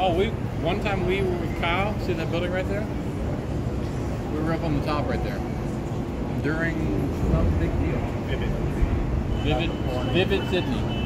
Oh, we one time we were with Kyle. See that building right there? We were up on the top right there during some big deal. Vivid. Vivid, Vivid Sydney.